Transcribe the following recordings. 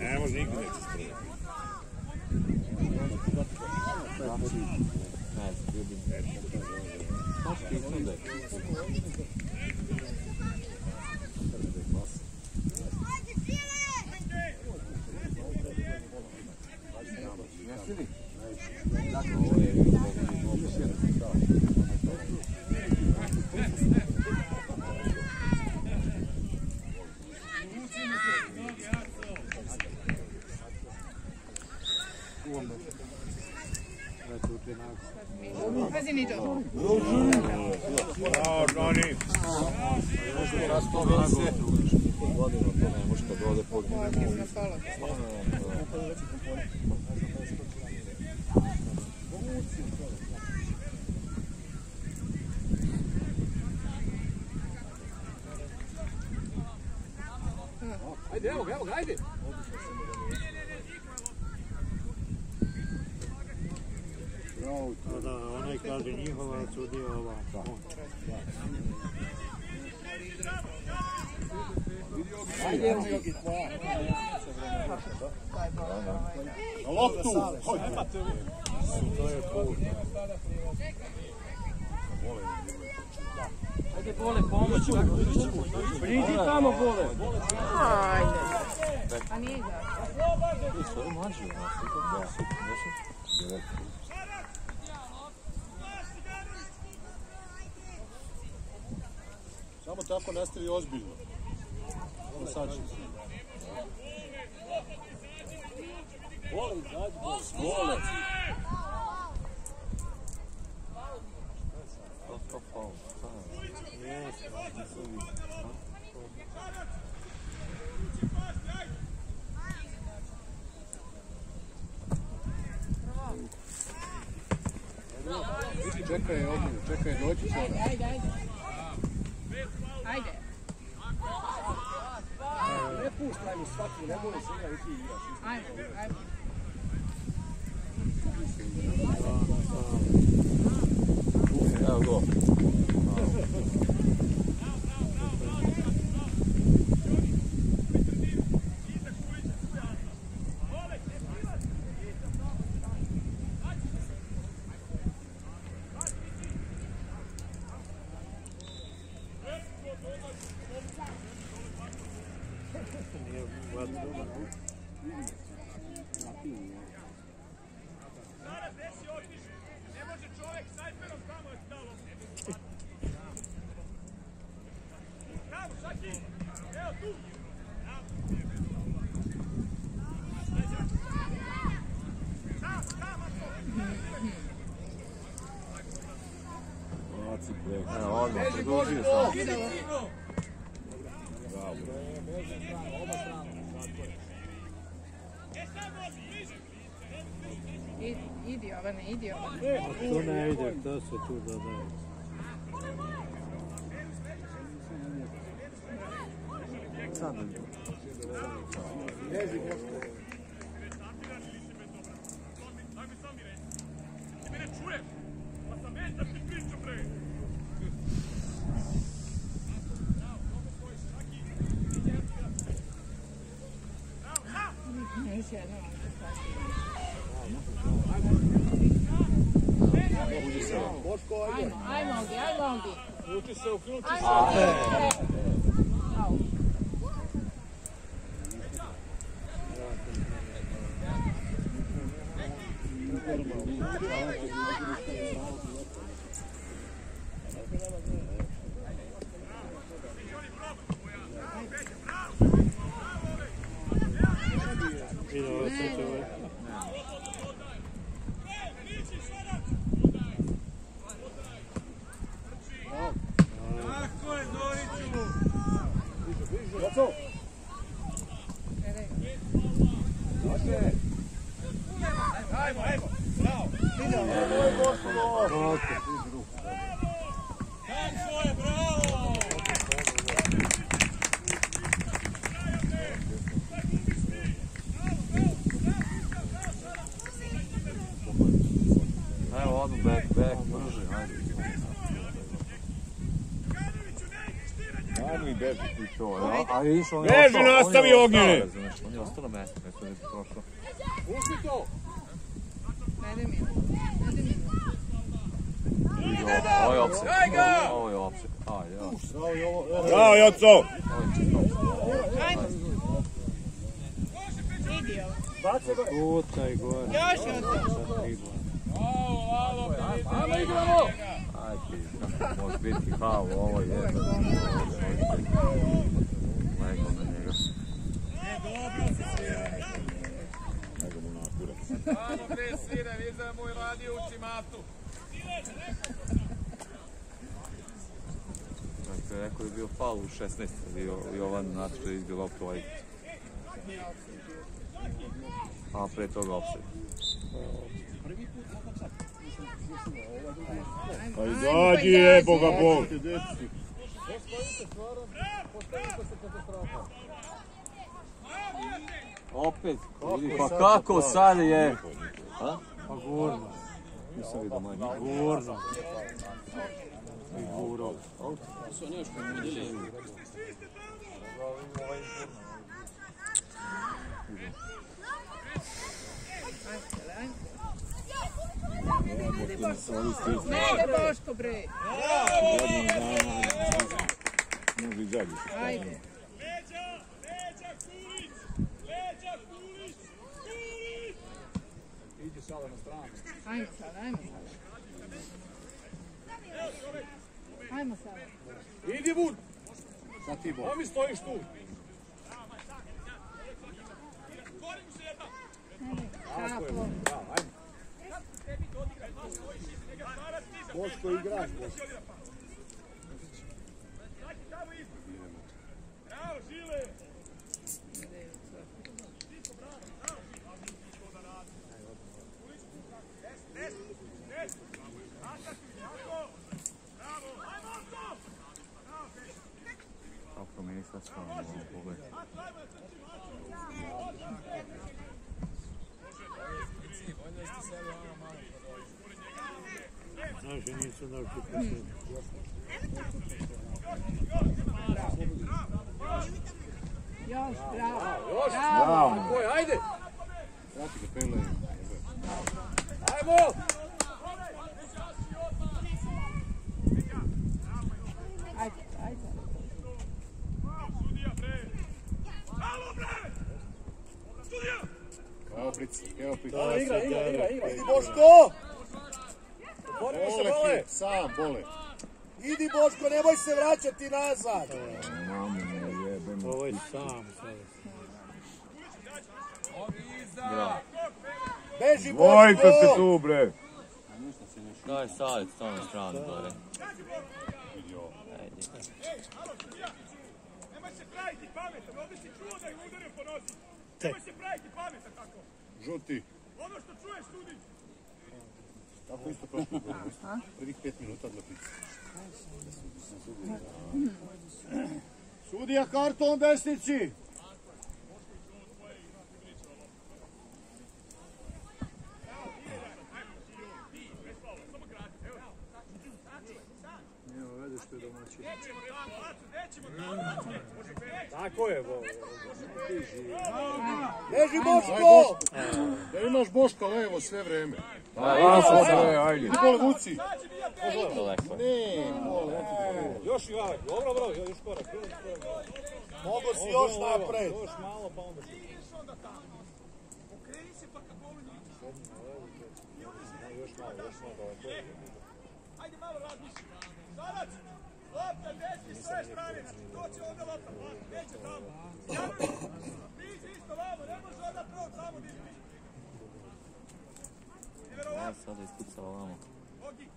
Ne može nigdje neće struje. Pazi ni to. Bravo, Johnny. Ovdje na stolu. Ajde, evo ga, evo ga, ajde! Da, da, onaj kaže njihova, a sudija ova. Ajde, evo Jogi, tvoja. Na loptu! Ajde, Bole, pomoć. Priđi tamo, Bole. Ajde. A nije ga. Samo tako nastavi ozbiljno. Evo sad će. Bole, izađi, Bole. Vole! Čekaj, ovdje, čekaj, doći će ona. Ajde, ajde. Ajde. Ne puštaj mu svaki, ne boli se igra i ti igraš. Ajde, ajde. Evo go. Evo, odmah, produžio sam. Idi, idi Jovane, idi Jovane. To ne ide, se tu dodaje. Nisi jedno. Boško, ajde. Ajmo, ajmo ovdje, ajmo ovdje. Uključi se, uključi se. Ajmo ovdje. Au. Ide ovo sve će ovaj. Jaco, Gledaj. Jace. Nemoj Boško. Evo, odmah back, back, brže, ajde. Ajmo i beži ti. To. A išao, on je ostao, Ognjene. razumeš, On je ostao na mjestu, mjesto da je prošao. Ne ide mi. Ne ide mi. Vidi ovo, ovo je opsek. Ovo je opsek. Ajde, ja. Bravo, Joco! Pucaj gore. Još je to. Ajde, ti, može biti hav, ovo je. Lego na njega. Dakle, neko je bio faul u 16, bio Jovan Natoš je izbio loptu ovaj. A pre toga offside. Pa izađi, jebo ga Bog. Opet, pa kako sad je? Pa gurno. Nisam vidio manje. Gurno. Izađi. Ajde. Ajmo sad, ajmo sad. Sad. Idi vun! Sad ti Bog. Ko mi stojiš tu? Boško igraš, Boško. Kako mi stvarno ovo pogled. Naši nisu našli posljednji. Još, bravo. Još! Bravo. Ajmo! Ajde, ajde. Evo pric, evo pric. Igra, igra, igra, igra! Idi Boško! Borimo se, Bole bole! sam, bole. Idi Boško, nemoj se vraćati nazad. Ovo je sam. Beži Vojte se Boško. tu, bre. Daj savjet, sto na stranu gore. Ajde. Pametan, ovdje si čuo da je udario po nozi. Nemoj se praviti pametan tako. Žuti. Ono što čuješ, sudi. Tako isto prošlo godine. Prvih pet minuta dla pica. Sudija karton desnici. Tako je, bo. Beži Boško. Da imaš Boška levo sve vreme. Ajde, sve, ajde. Idi bole vuci. Ne, bole, bole. Još i ovaj. Dobro, bravo, još korak. Mogu si još napred. Još malo, pa onda Ajde malo razmišlji. Zadac! Lopta desni s sve strane. To će onda lopta. Neće tamo. Nizi isto vamo. Ne može onda prvo tamo dići. Ja sada ispucala vamo. Ogi.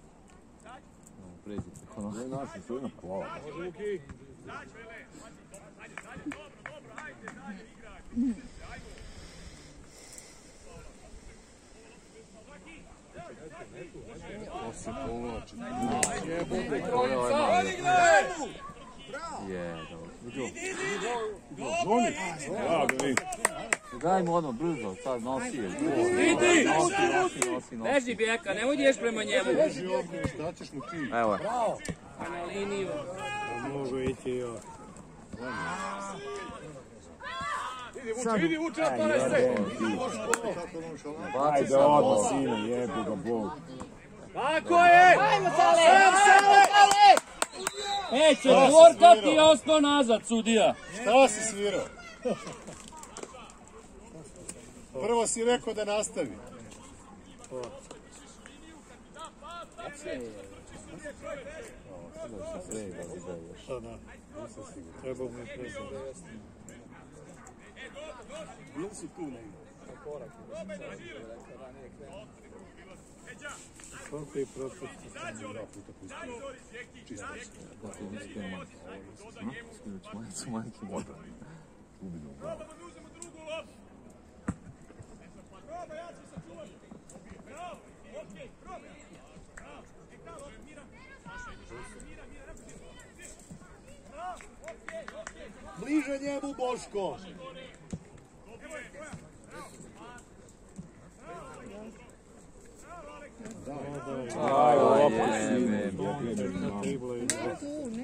No, Pređi preko noga. Naši su jedna hvala. Može Luki. Zađi, vele. Ajde, dalje. Dobro, dobro. Ajde, dalje igraj. Se povlači. Ovo je ovaj mali. Je, dobro. Zvoni. Ga vi. Daj mu odmah brzo, sad nosi je. Idi! Nosi, nosi, nosi, nemoj ideš prema njemu. Ovdje, šta ćeš mu ti? Evo je. Na liniju. Može ići još. Idi vuče, idi vuče, se! Ajde, odmah, sine, ga Bog. Tako je! Ajmo Sale! Ajmo Sale! E, četvorka ti je ostao nazad, sudija. Šta si svirao? Prvo si rekao da nastavi. Treba mu je. Bili su tu negdje. Koliko je propusti? Dakle, iskreno majke. Hm? Iskreno ću majicu majke moda. Ubinu. Probamo da uzmemo drugu loptu. Proba, ja ću sačuvati. Bravo, okej, proba. Bravo, e mira. Mira, mira, ne pusti. Bravo, okej, okej. Bliže njemu, Boško je, koja? Aj,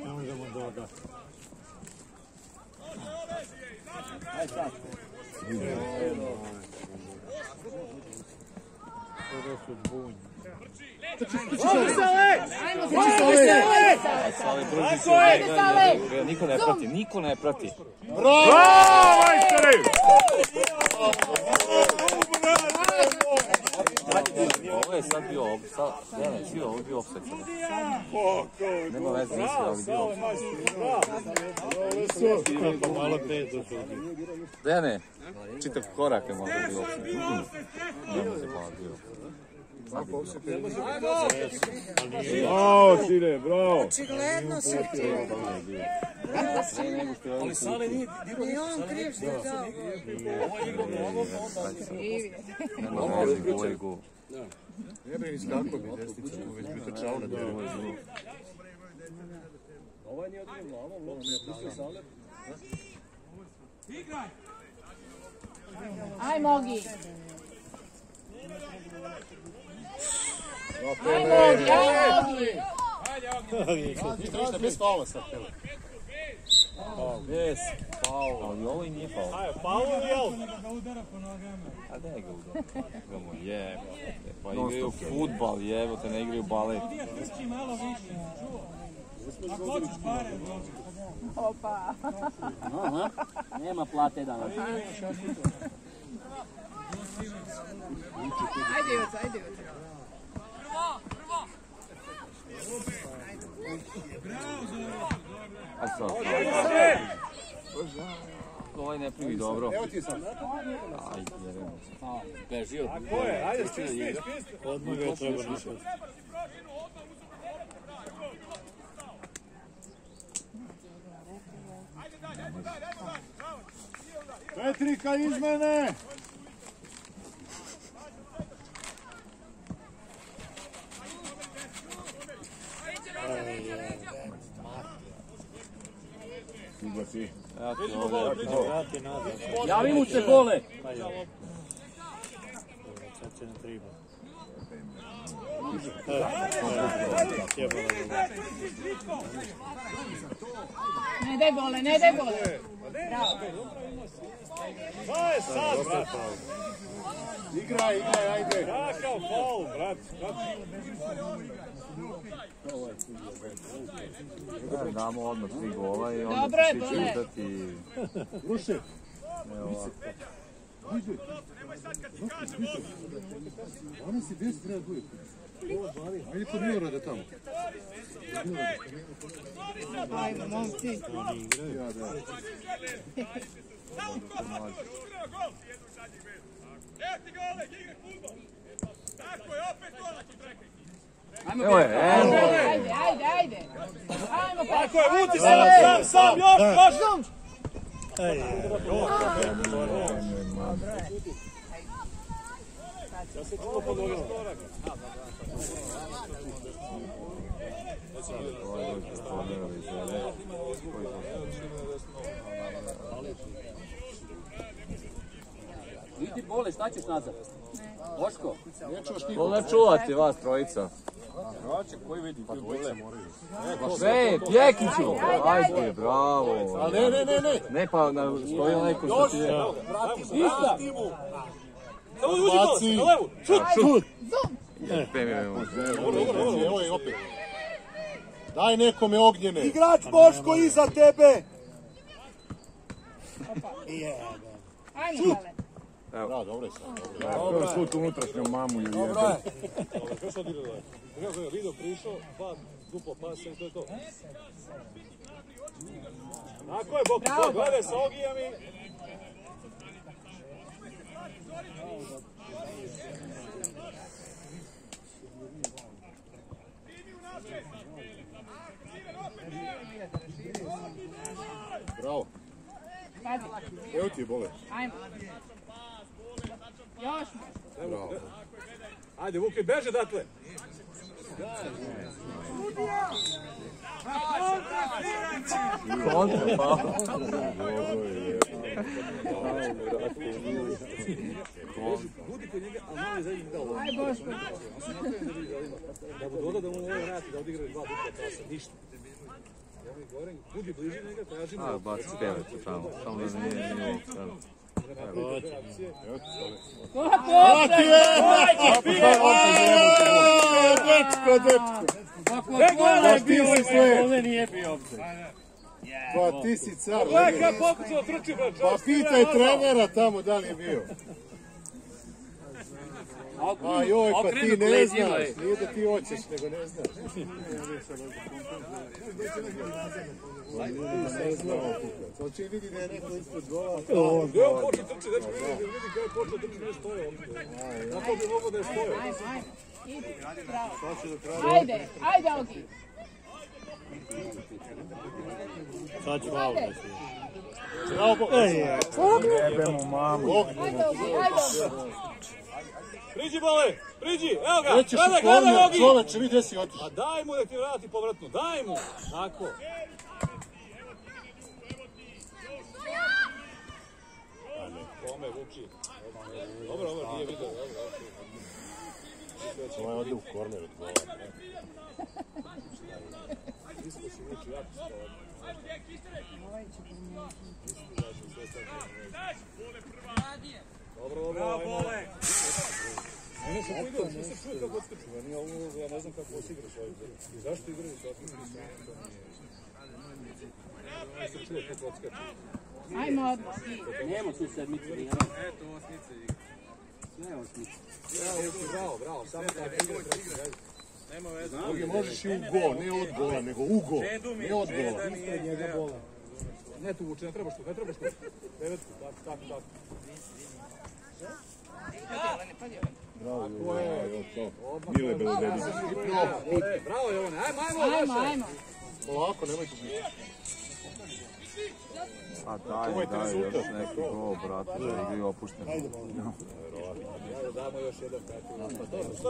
ne možemo doda. Kada su bunji. Ajmo Sale! Aj, Sale, brži se. Ajde, Sale! Niko ne prati, niko ne prati. Bravo, majstore! Ovo je sad bio, ob- sad, ne, ne, svi ovo je bio offset. Nema veze, nisi, ali bio malo pedo sudio. Dene, čitav korak je možda bio offset. Ne može pa bio. Bravo, sine, bravo. Očigledno su ti. Ne, je ovo Sale nije I on kriv što je dao. Nema veze, go je go. Ne bi iskako bi desnica, nego već bi trčao na Go je go. Aj Mogi! Aj Mogi, aj Mogi! Ništa, bez faula sad, evo. Yes, faul. Ali ovo i nije faul. Aj, faul ili jel? A da ga udar. Gamo je. Pa igraju futbal, jevo te ne igraju balet. Opa! Nema plate danas. Ajde Ivica, ajde Ivica. Aj sad. Ovaj ne primi dobro. Evo ti sad. Aj, jebemo se. Bežio. Ko je? Ajde, spis, spis, spis. Odmah ga treba napad. Ajde dalje, ajde dalje, ajde dalje. Bravo. Nije onda, ide. Petrika iz mene! Ja ti ovdje. Vrati Javi mu se gole. Ne daj bole, ne daj bole. Bravo. Šta je sad, brat? Igraj, igraj, ajde. Kakav faul, brat? Damo odmah tri gola i onda svi će Bole. udati. Ruše. Evo, Nemoj sad kad ti kažem ovo. Oni si bez reaguje. Ajde kod Milorada tamo. Ajmo, momci. Samo gol. Jednu zadnjih vez. Evo ti gole, igraj futbol. Tako je, opet gola ti prekaj. Evo je, evo. Ajde, ajde, ajde. Ajmo, pa. Tako je, vuci sam, sam, sam, još, još. Ovaj dođe gospodina Vizele. Koji Idi bole, šta ćeš nazad? Boško, Nećeš ti. to? ne čuvati vas trojica. Hroće, koji vidi? Pa dvojica moraju. Sve, Pjekiću! Ajde, bravo! A ne, ne, ne, ne. Ne, pa na, stoji onaj ko što ti je. Ista. Baci. Šut! Evo je opet. Daj nekome ognjene. Igrač Boško iza tebe! Ajmo, Male. Da, dobro je sad. dobro je. Dobro, šut unutrašnjom mamu je jebe. Video prišao, dva duplo pasa i to je to. Tako je, Bok, Bravo, gledaj sa Ogijem i... Bravo. Evo ti je bole. Ajmo. Još. Bravo. Ajde, Vuki, beže datle! Kontra, pa. Budi kod njega, a malo je za njim dao. Aj, Boško. Da mu doda da mu ovo vrati, da odigra dva dupla pasa, ništa. Evo mi gore, budi bliži njega, traži mu. A, baci pevetu tamo, samo da nije nije ovog sada. Evo ti stole. Ko potre? Dečko, dečko. Ako gola je bio sve. ovdje nije bio ovdje. Pa ti si car. Gledaj kad pokucao, trči, bre, Pa pitaj trenera tamo da li je bio. A joj, pa ti ne znaš. je. Nije da ti hoćeš, nego ne znaš. Ne znam kukac. On će vidi da je neko ispod gola. Gdje on počne trči, dečko, vidi, vidi kada je počeo trči, ne stoje ovdje. Tako bi mogo da je stoje. Idi. Bravo. Ajde, ajde, Ogi. Sad ću malo da se... Bravo. Jebemo mamu. Bog. Ajde, Ogi, ajde, Ogi. Priđi, bole, priđi, evo ga, gledaj, gledaj, Ogi! čoveče, vidi gde si otišao. A daj mu da ti vrati povratno, daj mu! Tako. Kome vuči? Dobro, dobro, nije vidio, dobro, dobro. Ovo je ovdje u korner od gola. Isto si vuči, jako si to. Dobro, dobro, ajmo. Ne, ne, samo igra, ne se čuje kako odskaču, ja, nije ovo, ja ne znam kako si igraš ovdje. I zašto igraju tako? Ne se čuje kako odskaču. Ajmo. Nema tu sedmicu. nije. Sve osmice. Bravo, bravo, samo igra. Ovdje možeš i u go, ne od gola, nego u go. Ne od gola. Ne tu vuče, ne trebaš tu, ne trebaš tu. Devetku, tako, tako, tako. Bravo, je, to. Mile Belodedi. Bravo, Jovane, ajmo, ajmo, Ajmo. Polako, nemoj tu biti. A daj, daj, još neki gol, brate, da igraju opušteno. Damo još jedan peti.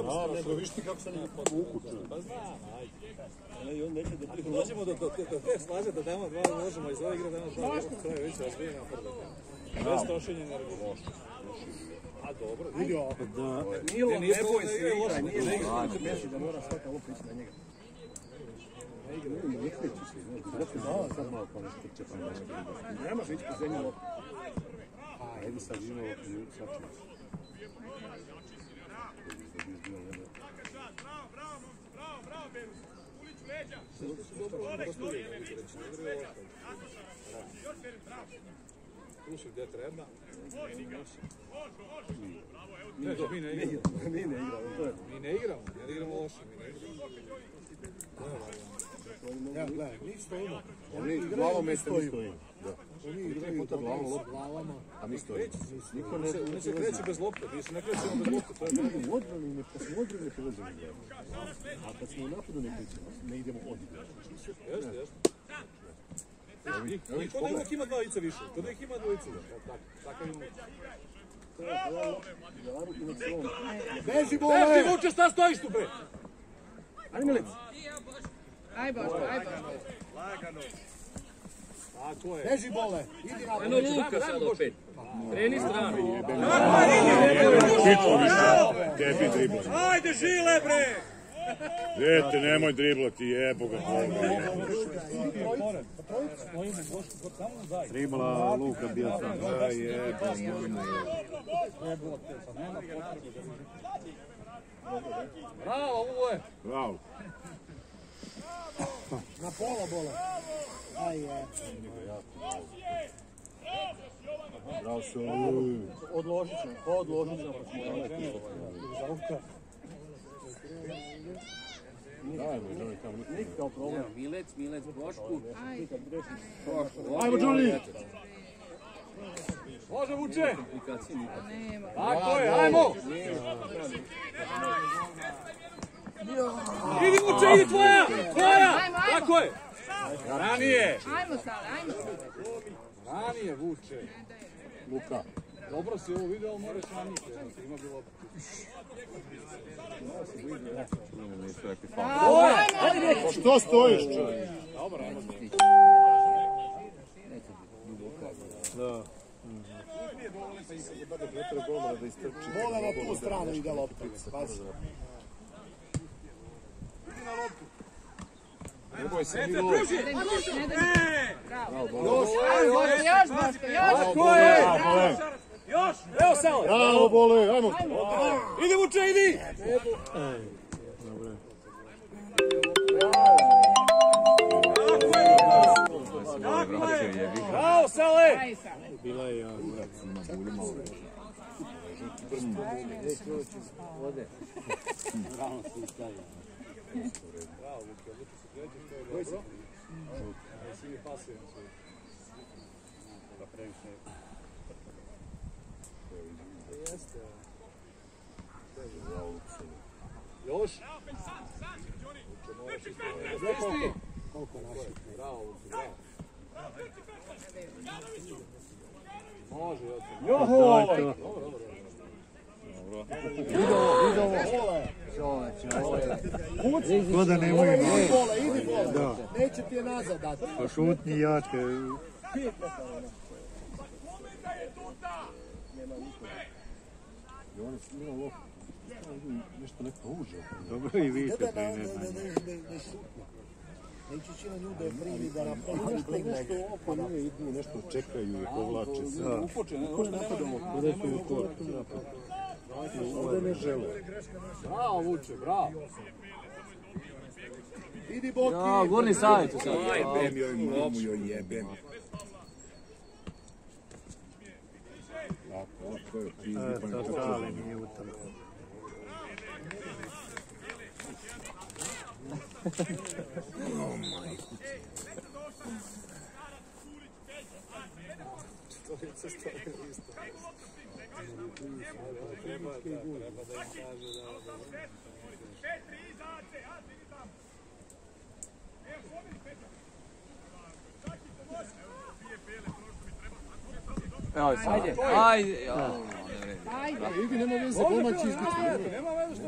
A, nego viš ti kako sam povuku. Pa znam, ajde. Ako dođemo do, do, do te slaže da damo dva, možemo iz ove igre damo dva, ovo kraju, već razvijem napredak. Bez trošenja energije. A dobro, vidi ovo. Milo, Ne, ne boj ne se, igraj, loše. nije Ne igraj. da mora svaka lopta ići na njega. Ne može ići po zemlji lopta. Ajde sad živimo. Bravo, bravo, bravo, bravo. Ulić leđa. Slušaj gdje treba. Ne, mi ne igramo. Mi ne igramo, to je. Mi ne igramo, loše, mi ne igramo. Ja, gledaj, mi stojimo. Oni glavom mi stojimo. Da. Oni igraju puta glavom loptu. A mi stojimo. Niko ne... Ne se kreće bez lopte, mi se ne krećemo bez lopte, to je U odbrani ne, kad smo u odbrani ne prelazimo. A kad smo u napadu ne krećemo, ne idemo od igranja. Jeste, jeste. I vidiš, kod da uvijek ima dva lica više, kod da ih ima dvojica više. Tako, ima. Beži Beži, bole! Vuče, šta stojiš tu, bre? Ajde Milic! Aj, Boško, aj, Boško. Tako je. Beži bole! Idi na Eno Luka sad opet. Kreni stranu. Tepi dribla. Ajde, žile, bre! Dete, nemoj driblati, jebo ga. Dribla Luka bio sam. Da, jebo, mojno je. Bravo, ovo je. Bravo. Bravo se Odložit ćemo, odložit ćemo. Dajmo, Johnny, tamo. Nikakav problem. Milec, Milec, Bošku. Ajmo, Johnny! Može vuče. Tako je, ajmo. Idi vuče, idi tvoja, tvoja. Tako je. Ranije, Ajmo sad, ajmo sad. ranije vuče. Luka. Dobro si ovo video, moraš ranije. Ima bilo. Nisu rekli faul. Bravo, ajmo. Što stojiš, čovjek? Bola na tu stranu ide lopta. Pazi. Neboj se, Petre, Milo. pruži! Ne daj mi, ne daj mi. Bravo. Još, Još, Boško, još, Boško, još. tako je. Još! Evo Sale. Bravo, bole, ajmo. Idi vuče, idi. Tako je! Jebi ga. Bravo Sale. Aj, Sale. Bila je ja. Još. Isti. Može, Joho! Ko da nemoj noge. Bola, idi bola. Neće ti je nazad dati. Pa šutni jake. I on je. Nešto neko uđe. Dobro i vi ste Ne, ne, ne, ne, ne, ne šutne. Neće će na je primi, da napravi nešto, nešto oko nije idu, nešto čekaju i povlače se. Upoče, ne, Ko je napadamo? Gdje su u kortu napad? Ovdje ne žele. Bravo vuče, bravo. Idi Boki! Ja, gurni savjetu sad. Jebem joj mamu, joj jebem. Tako, to je pizdi, pa ne Sale nije u tamo. Petri, izađe! Ajde, idi tamo! Evo, pomeri Petra! Čaki, pomozi! Evo, dvije pele, prošlo mi treba. Evo, ajde, ajde. jao, ne vredi. Ajde. Idi, nema veze, golman će izbiti. Nema veze što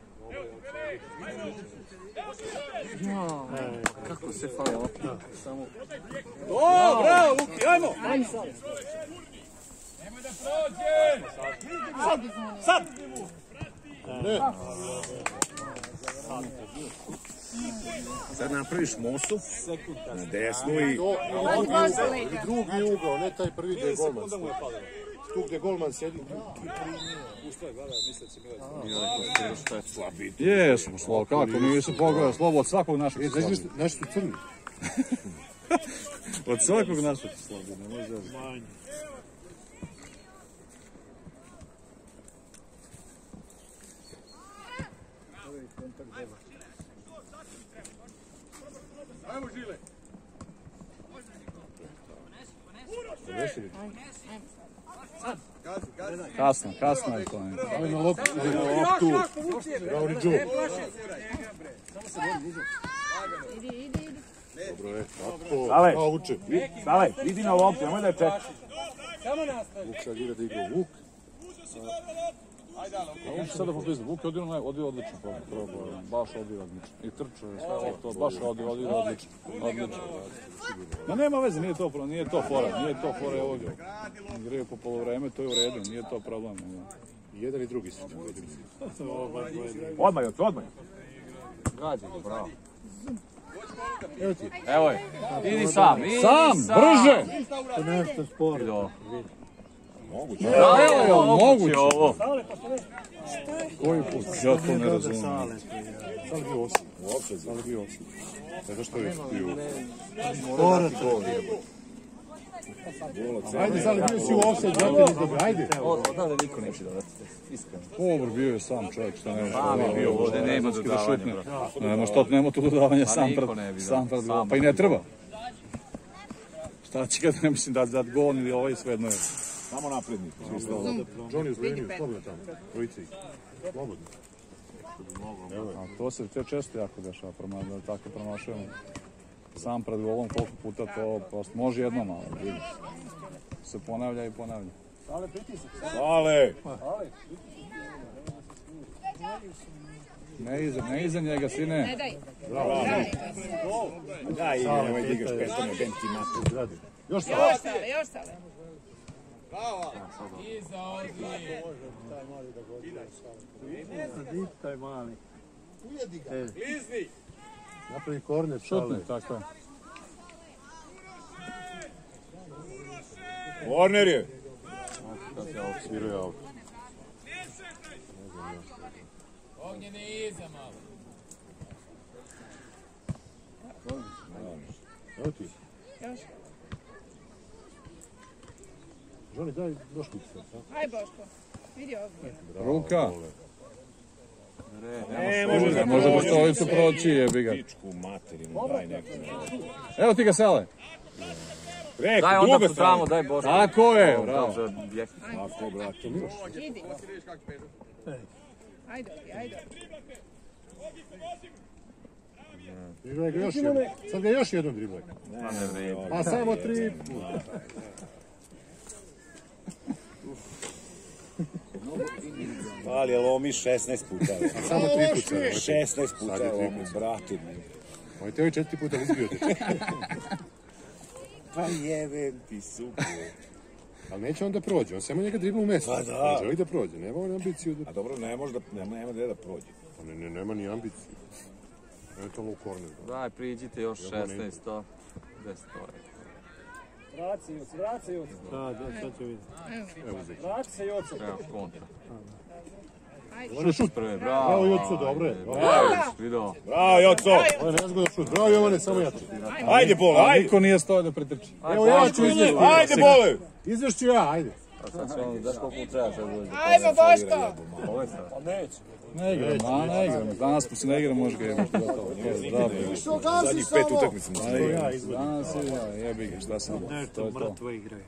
Petri! Kako se falo? Samo... O, bravo, Vuki, ajmo. Sad! Sad napraviš mosu na desnu i... Drugi ugao, ne taj prvi gdje je golman. Tu gdje golman sjedi, tu Šta je? Slabiji? Jesmo, Slovo, kako nisu pogledali Slovo od svakog našeg znaš, znaš su crni? Od svakog našeg Slovo, ne može Manje. Ajmo, Žile! Kasno, kasno je to. Ajmo na loptu, ajmo na loptu. Još, još, povuci je! Bravo, Riđo. Ne plaši! Idi, idi, idi. Dobro je, tako. Sale. Uče. Stale, idi na loptu, nemoj da je čekaš. Vuk sad igra da igra Vuk. A Vuk sada popizda. Vuk je odio, onaj- odio odlično. Pro, pro, pro, baš odio odlično. I trče, sve ovo to, baš je odio, odio odlično. Odlično. Ma nema veze, nije to, nije to fora, nije to fora je ovdje. Igraju po polovreme, to je u redu, nije to problem. I jedan i drugi su. Odmah, Joco, odmah. Gađa ga, bravo. Evo ti. Evo je. Idi sam, idi Sam, brže! To nešto sporo. Moguće. Evo, moguće. ovo. Koji put? Ja to ne razumijem. Sale. Sad bio osam. Uopće, sad bio osam. Zato što je bio. Sporo to. Ajde, sad bio si u offside, zato dobro. Ajde. Da niko neće dodati. Iskreno. Dobro, bio je sam čovjek, šta nema. Sam je bio ovdje, nema dodavanja, bro. Nema što, nema tu dodavanja Pa sam pred, bi sam pred Pa i ne treba. Šta će kad ne mislim da dat gol ili ovaj svejedno je. Samo naprednik. Johnny u Sloveniju, slobodno tamo. Trojice ih. Slobodno. A to se to često jako dešava, prema, da tako promašujemo. Sam pred golom koliko puta to prosto može jednom, ali. Se ponavlja i ponavlja. Sale. Ne iza, ne iza njega, sine. Ne daj. Daj, nemoj da igraš petone, ben ti mater. Još sam. Još stale, još stale. Di taj mali. Napravi korner, šale. Šutni, tako je. Warner je. Svirao je auto. Evo ti. Još. Johnny, daj još kuću. Aj Boško. Vidi ovdje. Ruka. Ne Ne može da stolicu proći, jebi ga. Pičku materinu, daj neko. Evo ti ga sele. Reko, Daj onda strana. tamo, daj Boško. Tako je, Bravo. Tako, brate, Miloš. Idi. Ajde, ajde. Driblaj ga još jednom. Sad ga još jednom driblaj. Pa samo tri puta. Ali je lomi 16 puta. Samo tri puta. 16 Sad puta je je tri lomi, brate. Moj te ovaj četiri puta izbio dečak. Pa jebem ti super. Ali neće on da prođe, on samo njega dribla u mesto. Pa da. On želi da prođe, nema on ambiciju da... A dobro, ne može da, nema, nema da prođe. Pa ne, ne, nema ni ambiciju. Eventualno u korner. Daj, priđite još 16, to. 10 to je. Vraci, Joc, vraci, Joc. Da, da, sad ću vidjeti. Evo uzeti. Vraci se, Joc. Treba kontra. Ovo šut. Prve, Bravo, bravo. Joco, dobro je. Dobro. Vidio. Bravo, Joco! Ovo je nezgodan šut. Bravo, Jovane, samo jače. Ajde, bole, ajde! niko nije stojao da pretrči. Evo, ja ću izvesti. Ajde, bole! Izvešću ja, ajde. A sad će on, znaš koliko treba sad dođe. Ajmo Boško. Ovo je sad. Ne igram, a ne igram. Danas se ne igram, može ga. Gotovo. Je dobro. Zadnjih pet utakmica mu A stoji. ja, Danas je, jebi ga, šta sam. To Nešto je to. mrtvo igraju.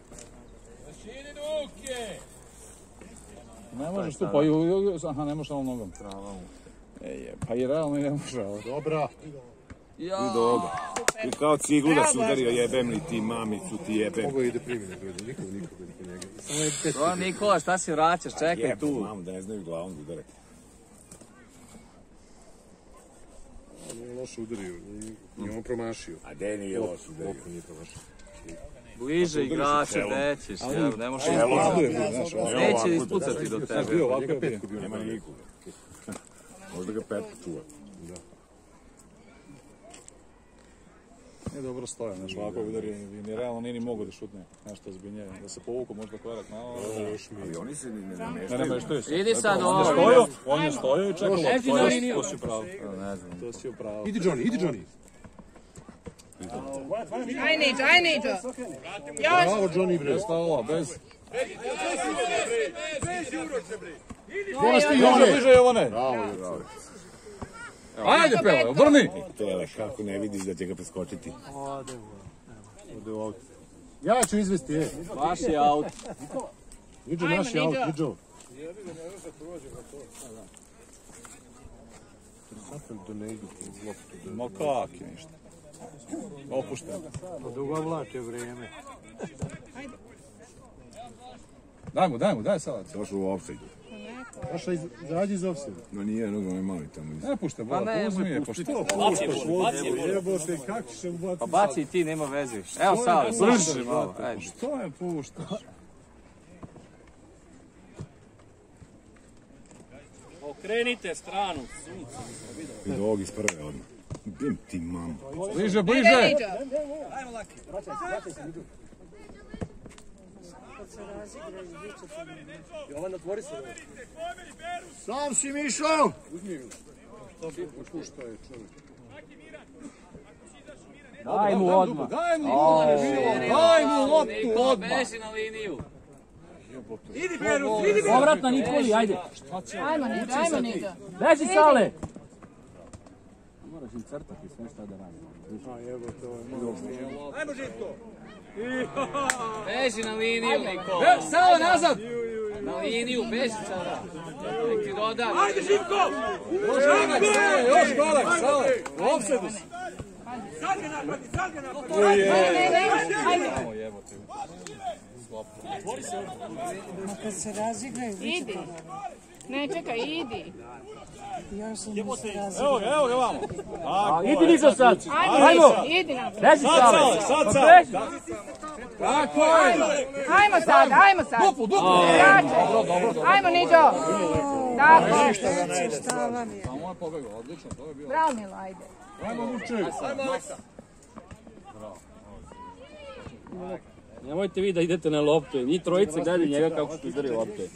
Ne možeš tu, pa i, aha, ne možeš ovom nogom. Trava mu. E, je, pa i realno i ne može, ali. Dobra. Ja. Vidio ga. I kao ciglu da se udario, jebem li ti mamicu, ti jebem. Mogu i da primi nego nikog, nikog, nikog njega. Samo je pet. O, Nikola, šta si vraćaš? Čekaj Jebem, tu. mam, da ne znaju glavom da udare. On je loše udario. I on promašio. A de nije loš udario. Loptu nije promašio. Bliže igrače, čelom. gde ćeš? Evo, ne možeš. Neće ispucati do tebe. Njega bio. Nema nikoga. Možda ga petko čuva. Nije dobro stoja, znaš, ovako je udario i ni realno nije ni mogo da šutne nešto zbiljnije. Da se povuku možda korak na ovo. Ali oni se ni ne Ne, nameštaju. ne, što je se. Idi sad On je ovo. stojao, on je stojao i čekao. To si upravo. Ne znam. To si upravo. Idi Johnny, idi Johnny. Aj Niđo, aj Niđo. Još. Bravo Johnny bre. Bez stavova, bez. Moraš ti Jovane, Jovane. bliže Jovane. Bravo, bravo. Ajde, pele, obrni. Tele, kako ne vidiš da će ga preskočiti. Ode u Ode ovdje. Ja ću izvesti, e. Vaš je aut. Niđo, naš je aut, Niđo. Niđo. Interesantno da ne idu po loptu. Ma kak je ništa. Opušten. Odugovlače vrijeme. Daj mu, daj mu, daj sad. Došao u offside. Došla iz, zađi iz offside. No nije, nego onaj mali tamo. iz- Ne pušte, bola, uzmi je, pa što? Baci mu. Jebote, kako ćeš mu baciti? Pa baci i ti, nema veze. Evo sad, brži malo. Ajde. Što je puštaš? Okrenite stranu, sunce. Iz ovog iz prve odmah. Bim ti mamu. Bliže, Ide bliže! Niđo. Sam si Mišo! Daj mu odmah. Daj mu, daj mu loptu odmah! beži na liniju. Idi Berus, idi Berus! Povrat na Nikoli, ajde. Ajmo Niđo, ajmo Niđo. Beži Sale. Moraš im crtati sve šta da radi. Ajmo Žitko! Beži na liniju, Nikola. Sale, nazad. Na liniju, beži sada. Nek ti doda. Ajde Živko! Još golem, sale! U offside si! Sad ga napadi, sad ga napadi! Ne, ne, ajde. Kad se razigraju, Idi. Ne, čekaj, idi. Evo ga, evo ga vamo! Idi Nizo sad. Ajmo, idi na. Beži Sale. Sad Pa beži. Tako je! Ajmo sad, ajmo sad. Duplo, duplo! Vraćaj. Ajmo Niđo. Tako. Šta vam je? Samo je pobegao, odlično, to je bilo. Bravo Milo, ajde. Ajmo Vuče! Ajmo Aleksa! Nemojte vi da idete na loptu. Ni trojice gledaju njega kako što izdari lopte.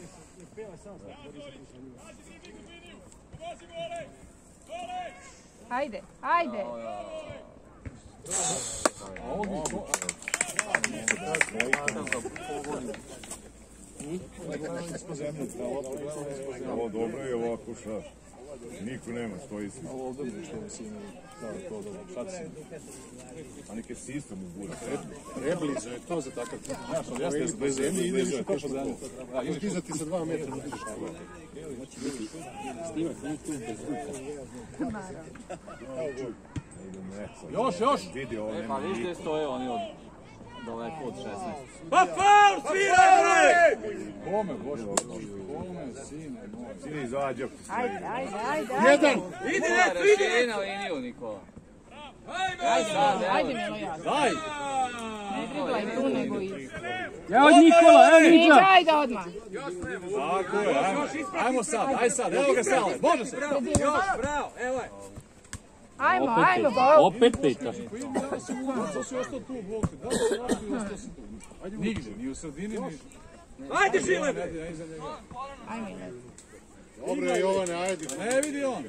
Ajde, ajde. Ovo dobro je ovako šta. Niko nema, stoji si. Ovo ovdje što je sine, da, to dobro, sad si. A neke sistem u budu. Prebliže je to za takav. Znaš, ali jeste Bez bez zemlje zemlje, ide ideš kao košu što zemlje. Možeš ideš dizati sa dva metra, ne vidiš kako. Snimak, ni tu bez ruka. Još, još! Vidi ovo, Pa nema vidiš gdje stoje oni od daleko od 16. Pa faul, sviraj bre! Kome, Bože, kome, sine, moj. Sini izađe. Ajde, ajde, ajde. Jedan. Idi Neto, idi Neto! na liniju, Nikola. Ajde! Ajde ja. Daj! Ne driblaj tu nego i. Evo Nikola, evo Niđo, Niđa. ajde odmah. Tako je, ajmo. Ajmo sad, aj sad, evo ga Sale, može se! Još, bravo, evo je! Ajmo, Opet ajmo, bo. Opet peta. Što si ostao tu, Bog te, da li si vratio, ostao si tu. Nigdje, ni u sredini, ni... Ajde Žile njega. Ajmo, Milo. Dobro, Jovane, ajde. Ne vidi on.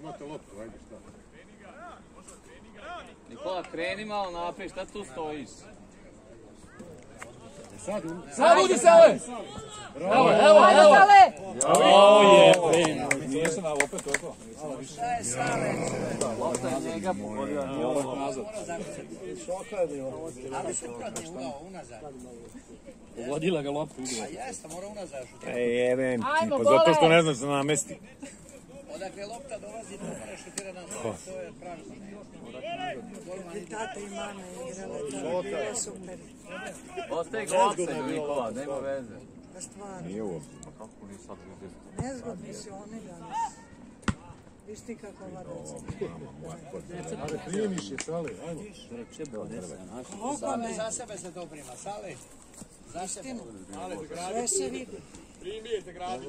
Imate loptu, ajde šta. Nikola, kreni malo naprijed, šta tu stojiš? Sad, Sad udi Sale! Evo, evo, evo! Sale. O je, Nije se na opet, to je to. Lopta je njega pogodila, nije ovo. Nazad. Pogodila ga loptu. ide. E, jebem ti, pa zato što ne znaš da namesti. Tata i mama igrala, to je bilo super. Ostaje offside, Nikola, nema veze. Pa stvarno, Nije ovo. Kako ni sad vidiš? nezgodni su oni danas. Viš ti kako ova deca. primiš je, Sale, ajmo. Koliko me? Za sebe se to prima, Sale. Istinu. Sve se vidi. Primijete gradu!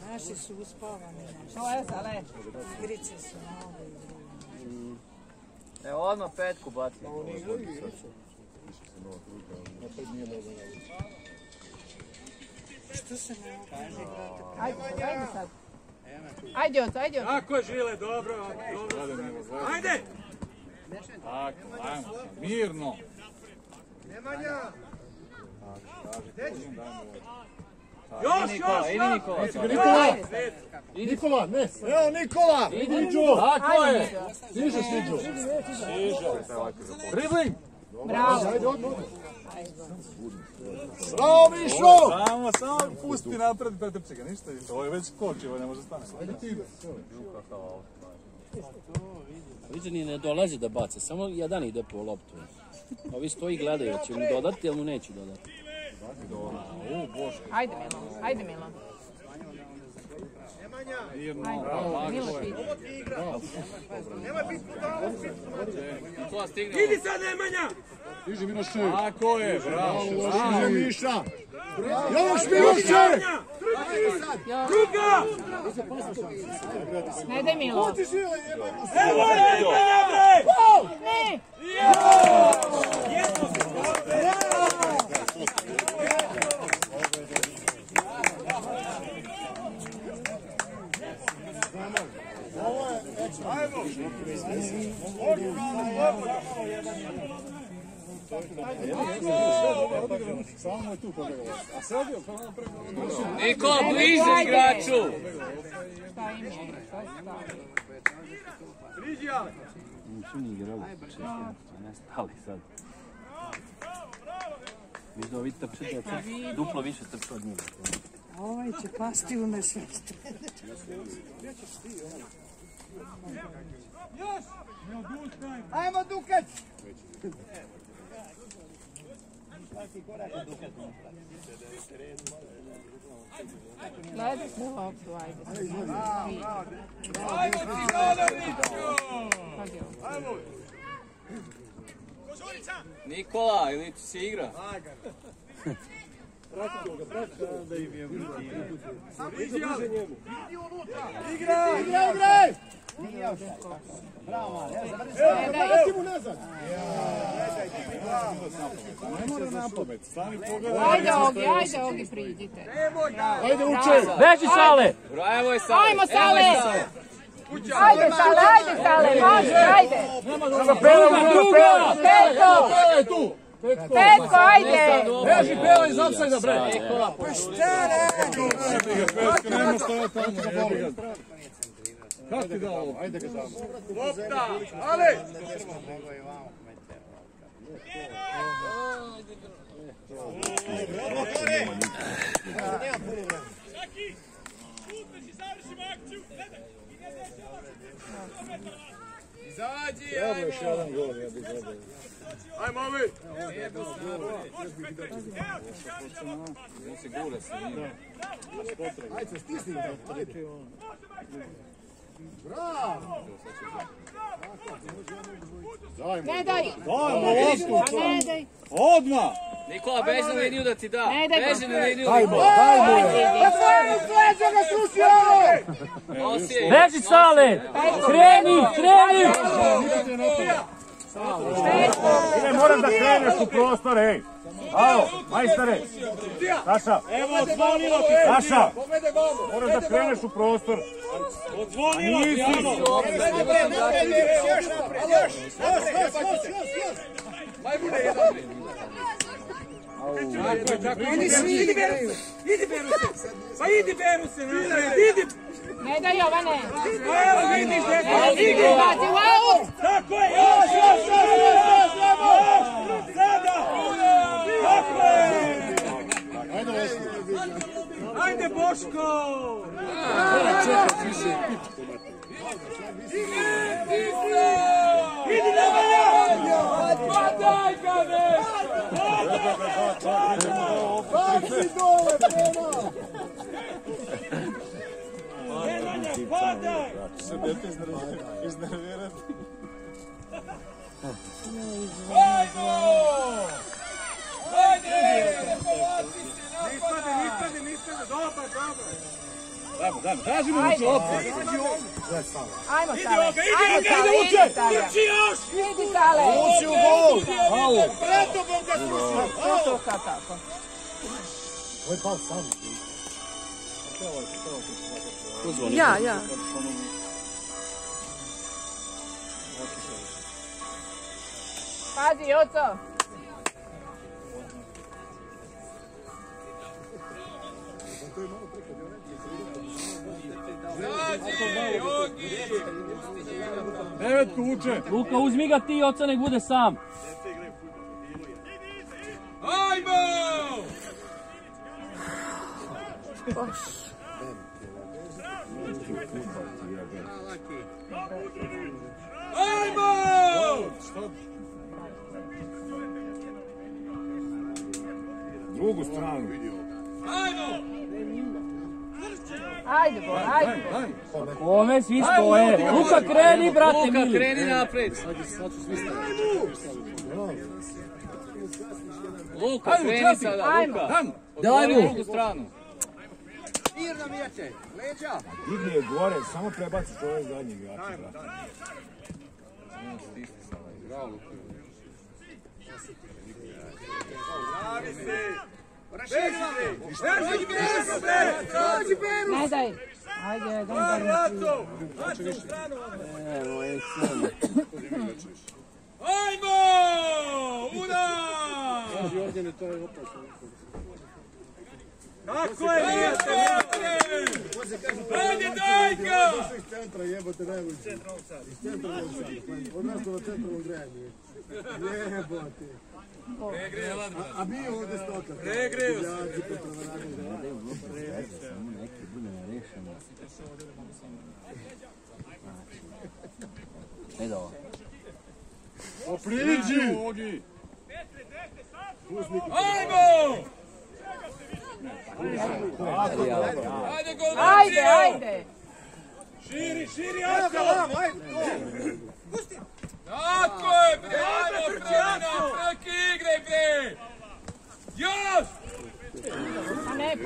Naši su uspavani. To je Sale. Igrice su mnogo igraju. Evo, odmah petku baci. Što se ne igrati? Ajde, ajde sad. Ajde, oca, ajde, oca. Tako je Žile, dobro, dobro. Ajde! Tako, ajmo. Mirno. Nemanja! Idi Još, Nikola, još, idi još! Nikola. Nikola, ne. Evo Nikola! Tako Ajde, je! Niđo. Stiže, stiđu. Dribling! Bravo. Ajde, odmah. Bravo Mišo! Samo, samo pusti napred, pretrči ga, ništa više. Ovo je već koči, ovo ne može stane. Ajde ti. Vidite, ni ne dolazi da baca, samo jedan ide po loptu. Ovi stoji i gledaju, će mu dodati ili mu neće dodati. Ajde Milan, ajde Milan. Ajde, Milo ti ide. Nikola stigne. Idi sad Nemanja! Miloše. Tako je, bravo. Miša. Još Miloše! Druga! Ne daj Milo. Evo Nemanja bre! Ne! Samo je tu pobegao. A sad je, pa malo preko. Nikola, bliže igraču! Šta im je? Šta je stalo? Priđi Ale! Nisu ni igrali, ne stali sad. Viš da ovi trče djeca, duplo više trče od njih. Ovaj će pasti u nesvest. Još! Ajmo Dukac! Gledaj se loptu, ajde. Ajmo je ovo. Ajmo! Nikola, ili ti se igra? Priđi Ale! Igra! Igra, igraj! Ne mora na pamet. Stani pogledaj. Ajde Ogi, ajde Ogi, priđite. Ajde uče! Beži Sale! Evo je Sale! Ajmo, Sale! Ajde Sale, ajde Sale, može, ajde. Druga! Petko, Pele tu! Petko, ajde. Beži Pele iz offside-a, bre! Nikola, Jebi ga, Petka, nema šta je tamo, Kako ti dao ovo? Ajde ga tamo. Lopta! Ale! Saki! Šutneš i završimo akciju! Gledaj! I ne neće Izađi! Evo još jedan gol. Ajmo ovi! se gure. Ajde, stisni ga. Ne daj. Dajmo loptu! Pa ne daj. Odmah! Nikola, beži na liniju da ti da. Ne, daj Beži na liniju. Dajmo, Nikola. dajmo je. Nosi je. Beži Sale! Kreni, kreni! Ide, moram da kreneš u prostor, ej. Alo, majstare. Saša, Evo, odzvonilo ti! Saša, moraš da kreneš u prostor. Odzvonilo ti! Nisi. Još napred, još! Još, još, još, još! Majmune jedan bre! Idi, idi beru se! Idi beru se! Pa idi beru se! Idi! Ne daj Jovane. Evo vidiš, dete! Idi, baci u aut. Tako je! Još, još, još, još! Još! Sada! Tako je! Ajde, Boško! Idi Nemanja! Pa daj ga nešto! Nemanja, padaj! Se dete iznervirati. Ajmo! Ajde! Nispade, nispade, nispade, dobro, dobro. Dajmo, dajmo, tražimo mu se loptu. Ajmo Idi Sale. ovdje, idi, Ajmo idi, Sale, idi, idi uče! Sale. Uči još! Idi Sale. Uči u gol! Preto bom ga slušao! To to kao tako. Ja, ja. Pazi, Joco. Devetko uče. Luka, uzmi ga ti, oca nek bude sam. Ajmo! Ajmo! Drugu stranu. Ajmo! Ajde, Bora, ajde. Kome svi stoje? Luka kreni, brate Luka, mili. kreni napred. Sad, su svi. Luka, kreni sada. Luka. Daj mu. drugu stranu. Mirno mijete, leđa. Digni je gore, samo prebaci ove zadnje igrače. brate. Javi se! Ne daj. Ajde, daj Aj, bar Laco! Laco u stranu! Evo, je. Ajmo! Ura! Tako je, mijete, Ajde, daj ga! Iz centra jebote najbolji. Iz centra Od nas do centralnog grejanja. Jebote. A, a mi ovdje stoka. Regreju se. Bude nerešeno. Ajde ovo. Priđi! Ajmo! Ajde, gol, Ajde, ajde. Širi, širi, Ako! Tako je, bre! Ajmo, Pravina! Preki igre, bre! Još! A ne.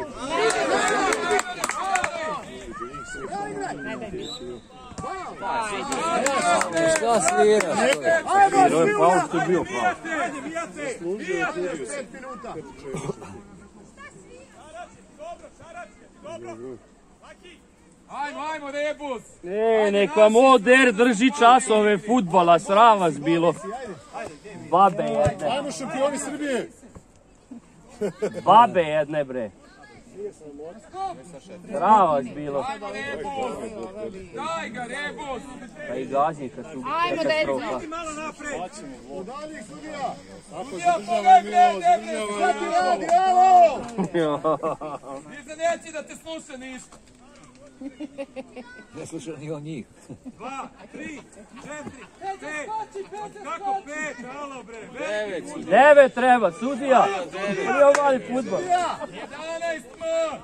Šta sviraš? Faul što je bio! Mijate! Pet minuta. Dobro, Šarac, dobro! Laki! Ajmo, ajmo, Rebus! E, nek vam oder drži časove futbala, sram vas bilo. Babe jedne, Ajmo šampioni Srbije. babe jedne bre. Sram vas bilo. Ajmo, Rebus! Daj ga, Rebus! Pa i gazi kad su Ajmo, katastrofa. Ti malo napred! Od daljih sudija. Sudija, pogledaj, bre, Rebus! Šta ti radi, alo? Izneneći da te sluša ništa! Ne slušao ni on njih. Dva, tri, četiri, pet! Kako pet, alo, bre! Devet! Devet treba, sudija. Ili ovali futbol. 11 m!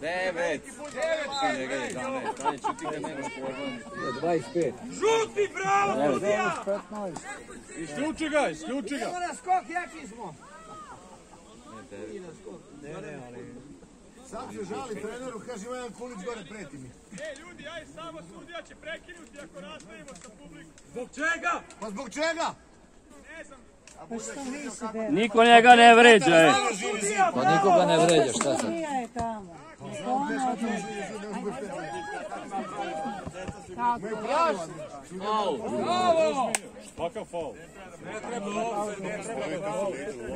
Devet. Devet, Njega je 11. Stanje čuti kad nemaš pojma. 25. Žuti, bravo, sudija! Isključi ga, isključi ga. Idemo na skok, jaki smo. Sad se žali treneru, kaže ima jedan kulić gore preti mi. E, ljudi, aj samo sudija će prekinuti ako nastavimo sa publikom. Zbog čega? Pa zbog čega? Ne znam. Niko njega ne vređa, e. Pa nikoga ne vređa, šta sad? Tako, još. Bravo! Kakav faul?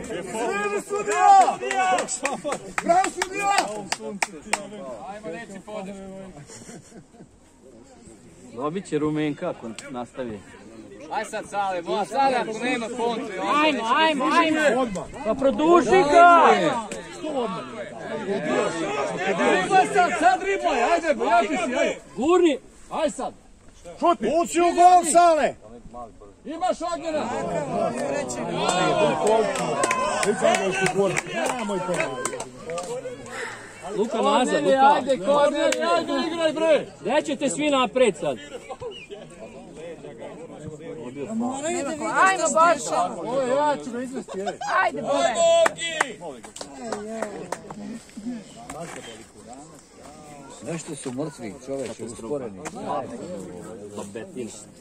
Crveni sudija! Bravo sudija! Ajmo, reci podršku. Dobit će rumenka ako nastavi. Aj sad, Sale, moja sada ako nema kontre. Ajmo, ajmo, ajmo. Pa produži ga! Riba sad, sad riboj, ajde, jaki si, ajde. Gurni! Aj sad! Uci u gol, Sale! Imaš ognjena. Luka nazad, Luka. Ajde, korner, ajde, igraj, bre. Gdje ćete svi napred sad? Ajmo, Boršo. Ovo ja ću ga izvesti, je. Ajde, Bore. Nešto su mrtvi, čoveče, usporeni.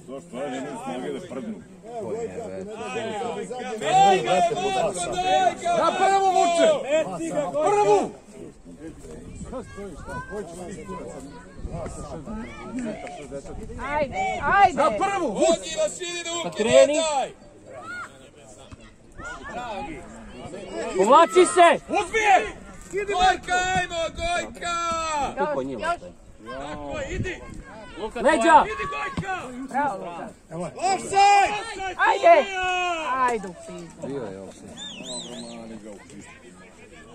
To stvari nemaju snage da prdnu. Daj ga, Marko, daj ga! Na prvu vuče! Prvu! Ajde, ajde. Prvu! Bogi vas vidi da uke kreni. ne daj! Povlači se! Uzmi! skidi Gojka, ajmo, Gojka! Tu po njima stoji. Tako, idi! Leđa! Idi Gojka! Bravo, Luka. Offside! Ajde! Ajde, upizno. Bio je offside.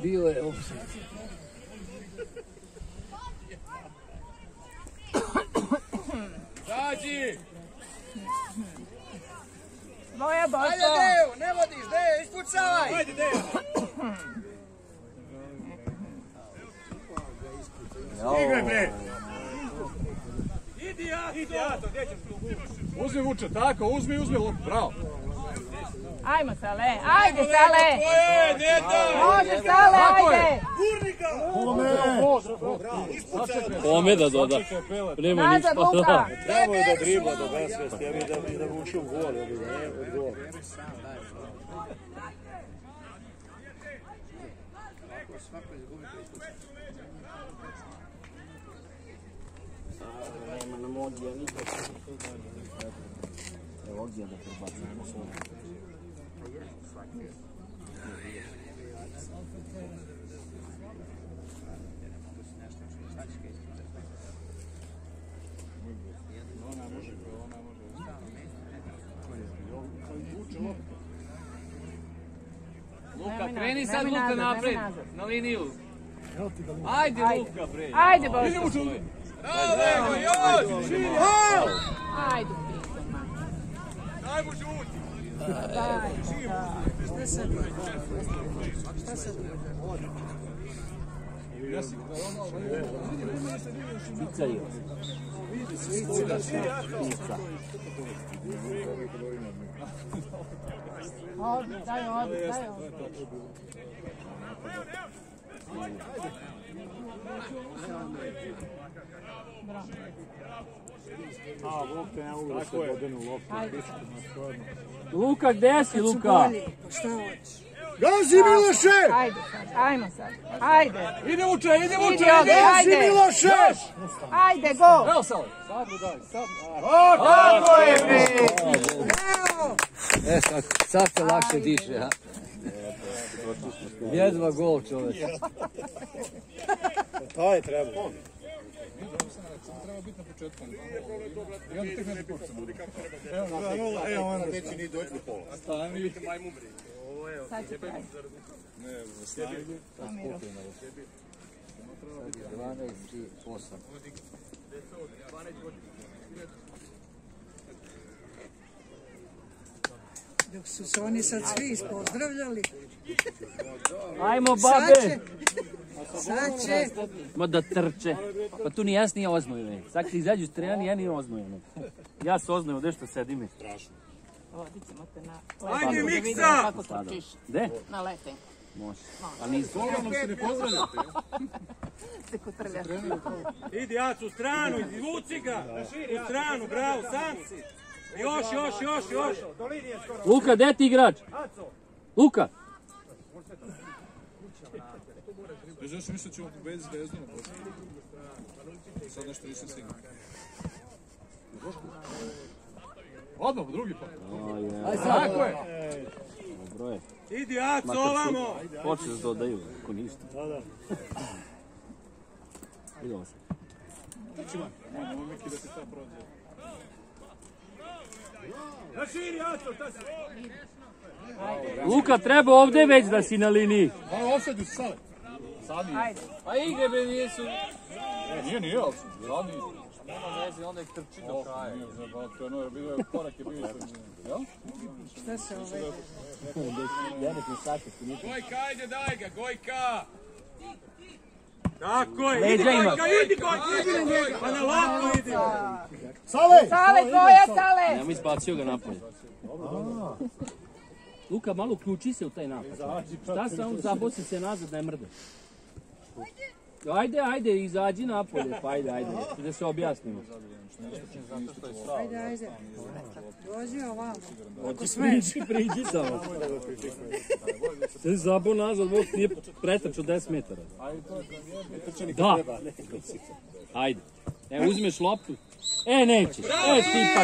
Bio je offside. Zađi! Moja boto! Ajde, Deo, ne vodiš, Deo, ispucavaj! Ajde, Deo! Igraj bre! Idi ja, idi ja, to gdje ćeš tu? Uzmi Vuče, tako, uzmi, uzmi bravo. Ajmo Sale, ajde Sale. Može Sale, ajde. Gurnika! Kome da doda? Nema ništa. Nazad Luka. Trebamo je da dribla do besvesti, ja bih da, bi ušao u gol, ja bih da ne, od gol. Nema nam odija. Evo odija da prebacimo. Luka, kreni sad Luka napred, na liniju. Ajde Luka bre. Ajde Boško. Ajde. Piko, ma. Daj mu žuti! Pica je. Pica. Ovdje, daj ovdje, daj ovdje. A, lopte, ne mogu da se bodenu loptu. Luka, gde si Luka? Gazi Miloše! Ajde sad, ajmo sad. Ajde. Ide Vuče, ide ide! ajde. Miloše! Ajde, go. Evo Sale, sad mu daj, sad. Tako je, bre. E, sad, sad se lakše diše, a? Jedva gol čoveč. To je treba. Treba biti na početku. I onda tek ne počnemo. Evo, neće ni doći do pola. Stani. Sad će kraj. 12 i 8. Dok su se oni sad svi ispozdravljali. Ajmo Sad babe. Sad će, Ma da trče. Pa tu ni jas nije oznojene. Sad ti izađu s terena, ni ja nije oznojene. Ja se oznojim, gde što sedi mi. Vodit ćemo te na Ajde, Miksa! vidimo kako trčiš. Gde? Na letenku. Može. A nisi. Uglavnom se ne pozdravljate. Se kotrljaš. Idi Acu, u stranu, izvuci ga! U stranu, bravo, sam si! Još, još, još, još! Luka, gde ti igrač? Luka. Ja još mislim da ćemo pobediti Zvezdu na početku. Sad nešto nisam siguran. Odmah, drugi pa. Tako je. Dobro je. Idi Makar ovamo! počeli da dodaju, ako ništa. Da, da. Vidimo se. Ovo Miki da ti ta prođe. Na širi, Aco, šta si? Luka, treba ovde već da si na liniji. Ono offside su Sale. Sad nije. Ajde. Pa igre bre nisu. Nije, nije offside. Sad nije. Nema veze, onda ih trči do kraja. Nije, znači, to je ono, bilo je korak je bio ispred njega. Jel? šta se ovaj... Gojka, ajde, daj ga, Gojka! Tako je, idi. Gojka, idi Gojka, idi Gojka! Pa na lako idi! Sale! Sale, tvoja, Sale. Nemo izbacio ga napolje. Luka, malo uključi se u taj napad. Šta se on zabosi se nazad, ne mrde. Ajde, ajde, izađi napolje, pa ajde, ajde, da se objasnimo. Ajde, ajde. Dođi ovamo. Ako smeš. Priđi, priđi samo. Se zabo nazad, Bog nije pretrčao 10 metara. Da. Ajde. E, uzmeš loptu. E, nećeš. E, ti pa.